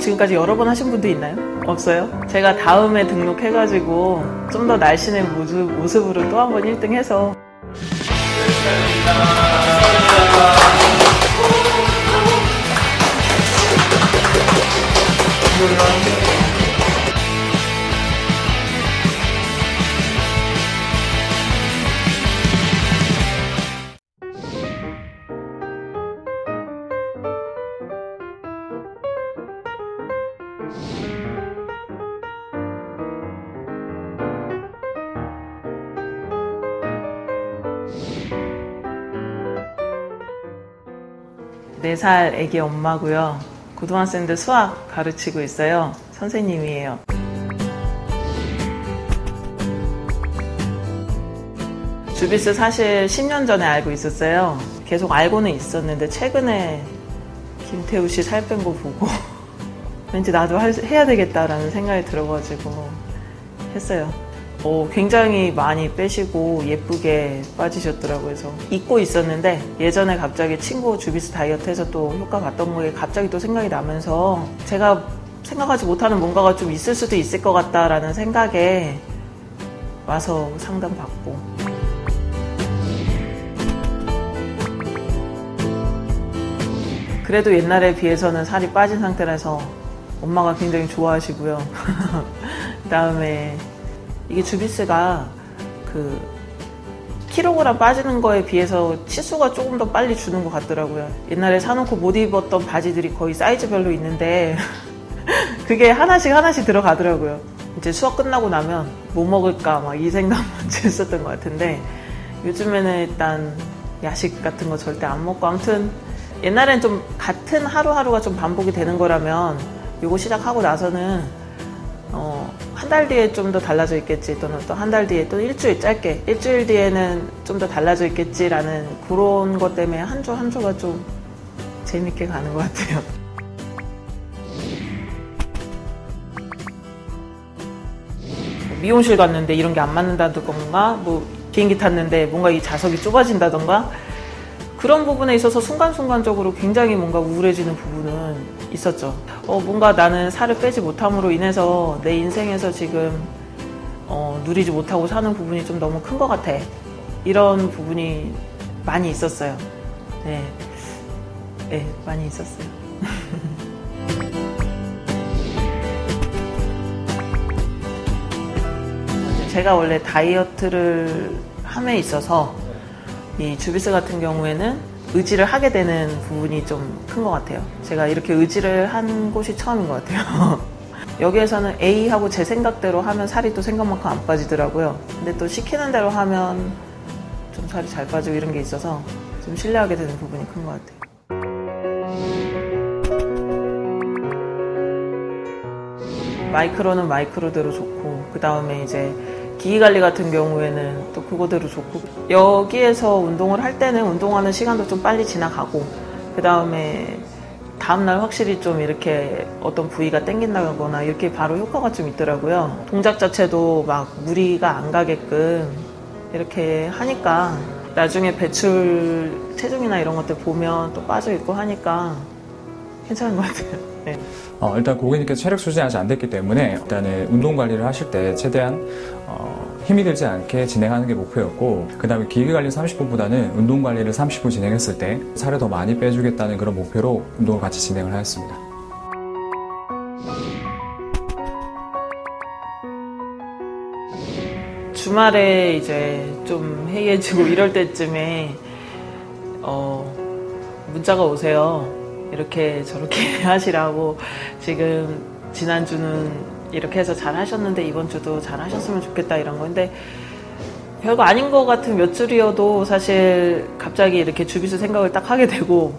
지금까지 여러 번 하신 분도 있나요? 없어요? 제가 다음에 등록해가지고 좀 더 날씬한 모습, 모습으로 또 한 번 1등 해서 네살 애기 엄마고요. 고등학생들 수학 가르치고 있어요. 선생님이에요. 주비스 사실 10년 전에 알고 있었어요. 계속 알고는 있었는데 최근에 김태우 씨 살 뺀 거 보고 왠지 나도 할- 해야 되겠다라는 생각이 들어가지고 했어요. 어, 굉장히 많이 빼시고 예쁘게 빠지셨더라고요. 그래서 잊고 있었는데 예전에 갑자기 친구 주비스 다이어트에서 또 효과 봤던 거에 갑자기 또 생각이 나면서 제가 생각하지 못하는 뭔가가 좀 있을 수도 있을 것 같다라는 생각에 와서 상담 받고 그래도 옛날에 비해서는 살이 빠진 상태라서 엄마가 굉장히 좋아하시고요. 그 다음에 이게 주비스가 그 킬로그램 빠지는 거에 비해서 치수가 조금 더 빨리 주는 것 같더라고요. 옛날에 사놓고 못 입었던 바지들이 거의 사이즈별로 있는데 그게 하나씩 하나씩 들어가더라고요. 이제 수업 끝나고 나면 뭐 먹을까 막 이 생각만 했었던 것 같은데 요즘에는 일단 야식 같은 거 절대 안 먹고 아무튼 옛날엔 좀 같은 하루하루가 좀 반복이 되는 거라면 요거 시작하고 나서는 어, 한 달 뒤에 좀 더 달라져 있겠지 또는 또 한 달 뒤에 또 일주일 짧게 일주일 뒤에는 좀 더 달라져 있겠지라는 그런 것 때문에 한 주 한 주가 좀 재밌게 가는 것 같아요. 미용실 갔는데 이런 게 안 맞는다던가 뭐 비행기 탔는데 뭔가 이 좌석이 좁아진다던가 그런 부분에 있어서 순간순간적으로 굉장히 뭔가 우울해지는 부분은 있었죠. 어, 뭔가 나는 살을 빼지 못함으로 인해서 내 인생에서 지금 어, 누리지 못하고 사는 부분이 좀 너무 큰 것 같아. 이런 부분이 많이 있었어요. 네. 네, 많이 있었어요. 제가 원래 다이어트를 함에 있어서 이 주비스 같은 경우에는 의지를 하게 되는 부분이 좀 큰 것 같아요. 제가 이렇게 의지를 한 곳이 처음인 것 같아요. 여기에서는 A하고 제 생각대로 하면 살이 또 생각만큼 안 빠지더라고요. 근데 또 시키는 대로 하면 좀 살이 잘 빠지고 이런 게 있어서 좀 신뢰하게 되는 부분이 큰 것 같아요. 마이크로는 마이크로대로 좋고 그 다음에 이제 기기 관리 같은 경우에는 또 그거대로 좋고 여기에서 운동을 할 때는 운동하는 시간도 좀 빨리 지나가고 그 다음에 다음날 확실히 좀 이렇게 어떤 부위가 땡긴다거나 이렇게 바로 효과가 좀 있더라고요. 동작 자체도 막 무리가 안 가게끔 이렇게 하니까 나중에 배출 체중이나 이런 것들 보면 또 빠져 있고 하니까 괜찮은 것 같아요. 네. 어, 일단 고객님께서 체력 수준이 아직 안 됐기 때문에 일단은 운동 관리를 하실 때 최대한 어, 힘이 들지 않게 진행하는 게 목표였고 그 다음에 기계 관리 30분보다는 운동 관리를 30분 진행했을 때 살을 더 많이 빼주겠다는 그런 목표로 운동을 같이 진행을 하였습니다. 주말에 이제 좀 해이해지고 이럴 때쯤에 어, 문자가 오세요. 이렇게 저렇게 하시라고 지금 지난주는 이렇게 해서 잘 하셨는데 이번 주도 잘 하셨으면 좋겠다 이런 건데 별거 아닌 것 같은 몇 줄이어도 사실 갑자기 이렇게 주비수 생각을 딱 하게 되고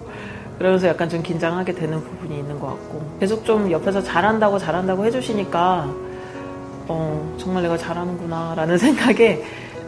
그러면서 약간 좀 긴장하게 되는 부분이 있는 것 같고 계속 좀 옆에서 잘한다고 잘한다고 해주시니까 어, 정말 내가 잘하는구나 라는 생각에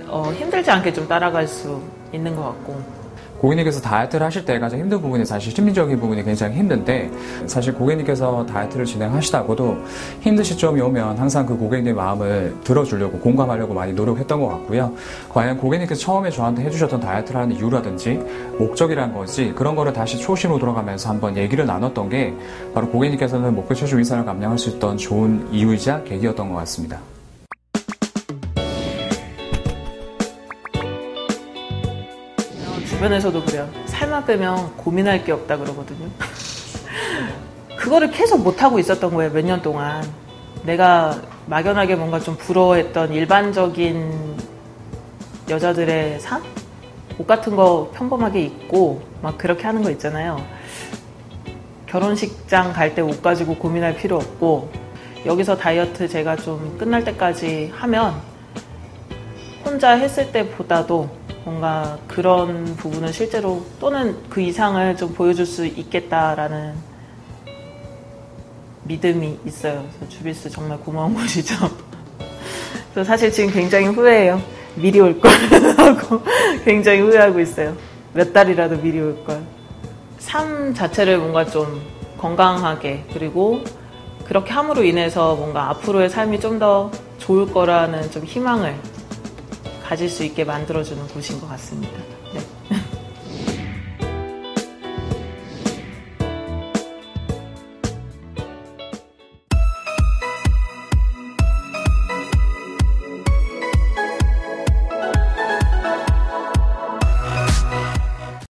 어, 힘들지 않게 좀 따라갈 수 있는 것 같고 고객님께서 다이어트를 하실 때 가장 힘든 부분이 사실 심리적인 부분이 굉장히 힘든데 사실 고객님께서 다이어트를 진행하시다고도 힘든 시점이 오면 항상 그 고객님의 마음을 들어주려고 공감하려고 많이 노력했던 것 같고요. 과연 고객님께서 처음에 저한테 해주셨던 다이어트를 하는 이유라든지 목적이란 거지 그런 거를 다시 초심으로 돌아가면서 한번 얘기를 나눴던 게 바로 고객님께서는 목표 체중 이상을 감량할 수 있던 좋은 이유이자 계기였던 것 같습니다. 주변에서도 그래요. 살만 빼면 고민할 게 없다 그러거든요. 그거를 계속 못하고 있었던 거예요, 몇 년 동안. 내가 막연하게 뭔가 좀 부러워했던 일반적인 여자들의 삶? 옷 같은 거 평범하게 입고 막 그렇게 하는 거 있잖아요. 결혼식장 갈 때 옷 가지고 고민할 필요 없고 여기서 다이어트 제가 좀 끝날 때까지 하면 혼자 했을 때보다도 뭔가 그런 부분은 실제로 또는 그 이상을 좀 보여줄 수 있겠다라는 믿음이 있어요. 그래서 주비스 정말 고마운 곳이죠. 그래서 사실 지금 굉장히 후회해요. 미리 올 걸 하고 굉장히 후회하고 있어요. 몇 달이라도 미리 올 걸. 삶 자체를 뭔가 좀 건강하게 그리고 그렇게 함으로 인해서 뭔가 앞으로의 삶이 좀 더 좋을 거라는 좀 희망을 가질 수 있게 만들어주는 곳인 것 같습니다. 네.